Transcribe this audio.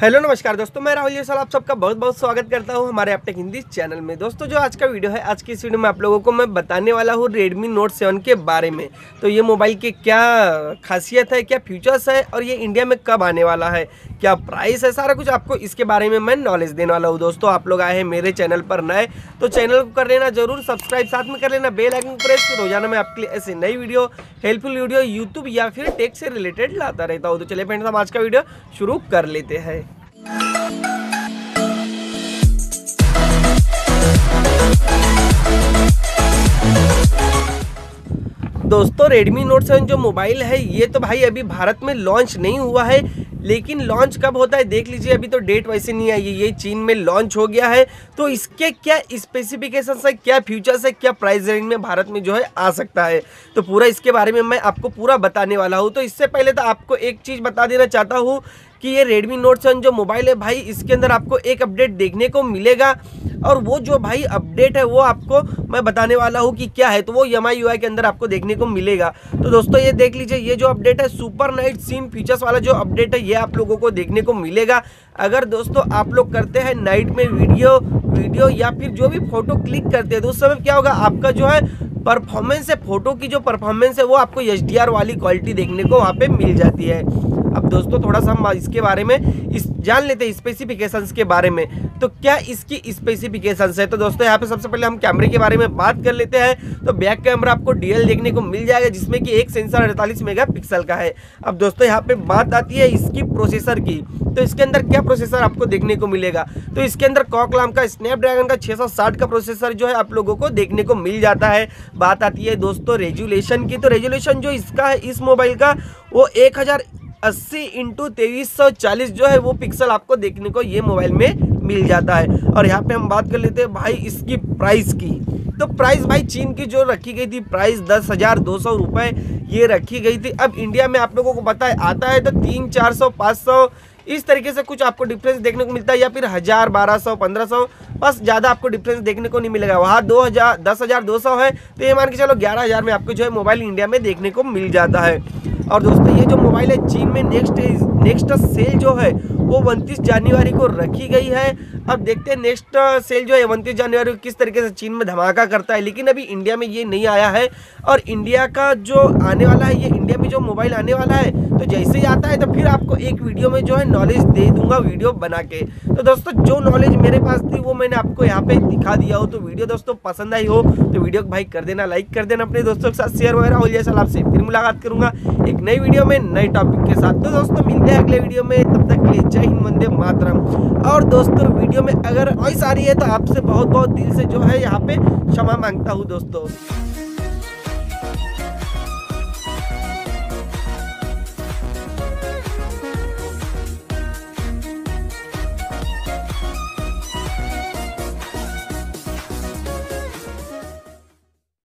Hello, नमस्कार दोस्तों, मैं राहुल सर आप सबका बहुत बहुत स्वागत करता हूँ हमारे अपटेक हिंदी चैनल में। दोस्तों, जो आज का वीडियो है, आज की इस वीडियो में आप लोगों को मैं बताने वाला हूँ Redmi Note 7 के बारे में। तो ये मोबाइल की क्या खासियत है, क्या फीचर्स है और ये इंडिया में कब आने वाला है, क्या प्राइस है, सारा कुछ आपको इसके बारे में मैं नॉलेज देने वाला हूँ। दोस्तों, आप लोग आए हैं मेरे चैनल पर नए तो चैनल को कर लेना ज़रूर सब्सक्राइब साथ में कर लेना बेल आइकन प्रेस तो रोज़ाना मैं आपके लिए ऐसे नई वीडियो हेल्पफुल वीडियो यूट्यूब या फिर टेक से रिलेटेड लाता रहता हूँ। तो चलिए फ्रेंड्स हम आज का वीडियो शुरू कर लेते हैं। दोस्तों, Redmi Note 7 जो मोबाइल है, ये तो भाई अभी भारत में लॉन्च नहीं हुआ है, लेकिन लॉन्च कब होता है देख लीजिए, अभी तो डेट वैसे नहीं आई है, ये चीन में लॉन्च हो गया है तो इसके क्या स्पेसिफिकेशन है, क्या फीचर्स है, क्या प्राइस रेंज में भारत में जो है आ सकता है? तो पूरा इसके बारे में मैं आपको पूरा बताने वाला हूँ। तो इससे पहले तो आपको एक चीज़ बता देना चाहता हूँ कि ये Redmi Note 7 जो मोबाइल है भाई, इसके अंदर आपको एक अपडेट देखने को मिलेगा। और वो जो भाई अपडेट है, वो आपको मैं बताने वाला हूँ कि क्या है। तो वो एम आई के अंदर आपको देखने को मिलेगा। तो दोस्तों, ये देख लीजिए, ये जो अपडेट है सुपर नाइट सीन फीचर्स वाला जो अपडेट है, ये आप लोगों को देखने को मिलेगा। अगर दोस्तों आप लोग करते हैं नाइट में वीडियो वीडियो या फिर जो भी फ़ोटो क्लिक करते हैं तो उस समय क्या होगा, आपका जो है परफॉर्मेंस है फ़ोटो की जो परफॉर्मेंस है, वो आपको HDR वाली क्वालिटी देखने को वहाँ पे मिल जाती है। अब दोस्तों, थोड़ा सा हम इसके बारे में इस, जान लेते हैं स्पेसिफिकेशंस के बारे में। तो क्या इसकी स्पेसिफिकेशंस है? तो दोस्तों, यहाँ पे सबसे पहले हम कैमरे के बारे में बात कर लेते हैं। तो बैक कैमरा आपको डीएल देखने को मिल जाएगा, जिसमें कि एक सेंसर अड़तालीस मेगापिक्सल का है। अब दोस्तों, यहाँ पे बात आती है इसकी प्रोसेसर की। तो इसके अंदर क्या प्रोसेसर आपको देखने को मिलेगा? तो इसके अंदर कॉकलाम का स्नैपड्रैगन का 660 का प्रोसेसर जो है, आप लोगों को देखने को मिल जाता है। बात आती है दोस्तों, रेजुलेशन की। तो रेजुलेशन जो इसका है, इस मोबाइल का, वो एक हज़ार अस्सी इंटू तेईस सौ चालीस जो है वो पिक्सल आपको देखने को ये मोबाइल में मिल जाता है। और यहाँ पे हम बात कर लेते हैं भाई इसकी प्राइस की। तो प्राइस भाई चीन की जो रखी गई थी प्राइस दस हज़ार दो सौ रुपये ये रखी गई थी। अब इंडिया में आप लोगों को पता है, आता है तो तीन, चार सौ, पाँच सौ, इस तरीके से कुछ आपको डिफरेंस देखने को मिलता है या फिर हज़ार, बारह सौ, पंद्रह सौ, बस ज़्यादा आपको डिफरेंस देखने को नहीं मिलेगा। वहाँ दो हज़ार, दस हज़ार दो सौ है तो ये मान के चलो ग्यारह हज़ार में आपको जो है मोबाइल इंडिया में देखने को मिल जाता है। और दोस्तों, ये जो मोबाइल है, चीन में नेक्स्ट नेक्स्ट सेल जो है, वो उनतीस जनवरी को रखी गई है। अब देखते हैं नेक्स्ट सेल जो है, उनतीस जनवरी को किस तरीके से चीन में धमाका करता है। लेकिन अभी इंडिया में ये नहीं आया है। और इंडिया का जो आने वाला है, ये इंडिया में जो मोबाइल आने वाला है तो जैसे ही आता है तो फिर आपको एक वीडियो में जो है नॉलेज दे दूँगा वीडियो बना के। तो दोस्तों, जो नॉलेज मेरे पास थी, वो मैंने आपको यहाँ पे दिखा दिया हो। तो वीडियो दोस्तों पसंद आई हो तो वीडियो को भाई कर देना लाइक कर देना अपने दोस्तों के साथ शेयर वगैरह। हो जाए सलाह से फिर मुलाकात करूँगा एक नई वीडियो में, नए टॉपिक के साथ। तो दोस्तों, मिलते हैं अगले वीडियो में। तब तक के लिए जय हिंद, वंदे मातरम। और दोस्तों, वीडियो में अगर वॉइस आ रही है तो आपसे बहुत बहुत दिल से जो है यहाँ पे क्षमा माँगता हूँ दोस्तों।